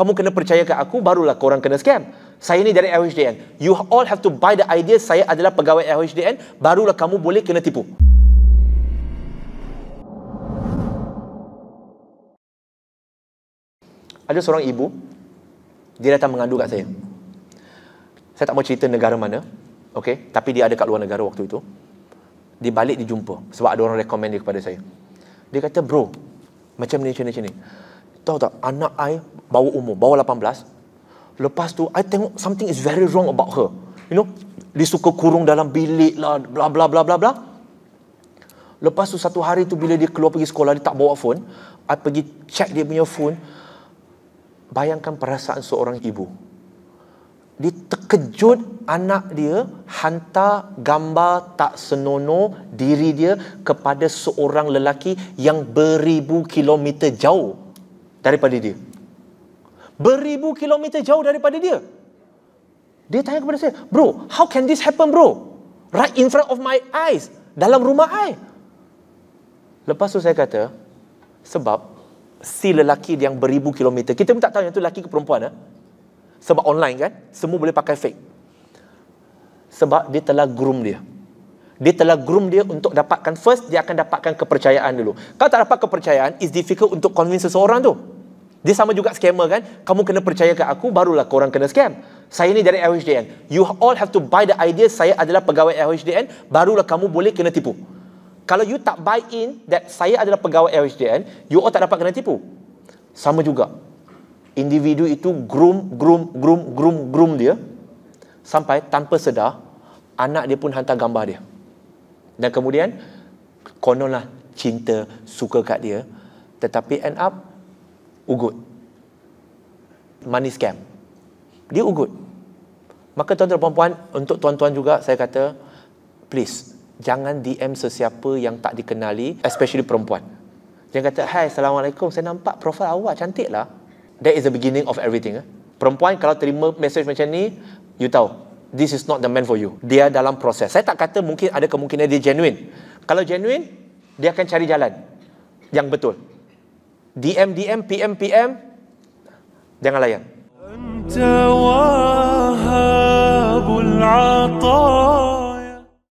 kamu kena percaya ke aku, barulah korang kena scam. Saya ni dari LHDN. You all have to buy the idea saya adalah pegawai LHDN, barulah kamu boleh kena tipu. Ada seorang ibu, dia datang mengadu kat saya. Saya tak mau cerita negara mana, okay? tapi dia ada kat luar negara waktu itu. Dia balik dijumpa sebab ada orang recommend dia kepada saya. Dia kata, bro, macam ni, macam ni, macam ni. Tahu tak, anak I bawa umur, bawa 18. Lepas tu, I tengok something is very wrong about her. You know, dia suka kurung dalam bilik lah, bla bla bla bla bla. Lepas tu satu hari tu bila dia keluar pergi sekolah, dia tak bawa phone. I pergi check dia punya phone. Bayangkan perasaan seorang ibu. Dia terkejut anak dia hantar gambar tak senonoh diri dia kepada seorang lelaki yang beribu kilometer jauh daripada dia. Beribu kilometer jauh daripada dia. Dia tanya kepada saya, bro, how can this happen bro? Right in front of my eyes. Dalam rumah I. Lepas tu saya kata, sebab si lelaki yang beribu kilometer, kita pun tak tahu yang tu lelaki ke perempuan. Eh? Sebab online kan, semua boleh pakai fake. Sebab dia telah groom dia. Dia telah groom dia untuk dapatkan first, dia akan dapatkan kepercayaan dulu. Kalau tak dapat kepercayaan, it's difficult untuk convince seseorang tu. Dia sama juga scammer kan. Kamu kena percaya ke aku, barulah korang kena scam. Saya ni dari LHDN. You all have to buy the idea saya adalah pegawai LHDN, barulah kamu boleh kena tipu. Kalau you tak buy in that saya adalah pegawai LHDN, you all tak dapat kena tipu. Sama juga. Individu itu groom, groom, groom, groom, groom dia. Sampai tanpa sedar, anak dia pun hantar gambar dia. Dan kemudian, kononlah cinta, suka kat dia. Tetapi end up, ugut. Money scam. Dia ugut. Maka tuan-tuan dan puan untuk tuan-tuan juga saya kata, please, jangan DM sesiapa yang tak dikenali, especially perempuan. Jangan kata, hai, Assalamualaikum, saya nampak profil awak, cantik lah. That is the beginning of everything. Eh? Perempuan kalau terima message macam ni, you tahu, this is not the man for you. Dia dalam proses. Saya tak kata mungkin ada kemungkinan dia genuine. Kalau genuine, dia akan cari jalan yang betul. DM, DM, PM, PM, jangan layan.